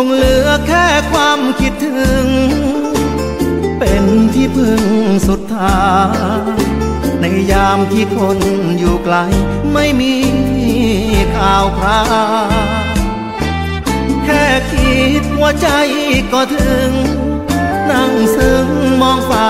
คงเหลือแค่ความคิดถึง เป็นที่พึ่งสุดท้าย ในยามที่คนอยู่ไกล ไม่มีข่าวคราวแค่คิดว่าใจก็ถึง นั่งซึ้งมองฟ้า